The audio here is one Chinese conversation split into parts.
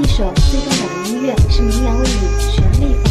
一首最动感的音乐，是名扬为你全力。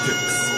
optics.